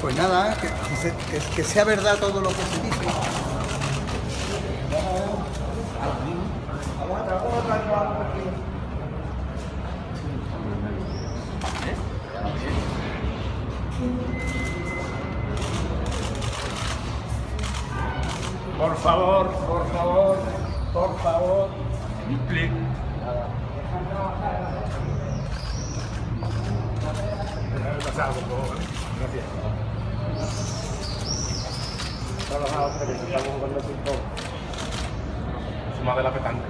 Pues nada, que, que que- que sea verdad todo lo que se dice. Por favor, por favor, por favor. Favor. Gracias. Trabajado, pero que estamos jugando. Encima de la petanca.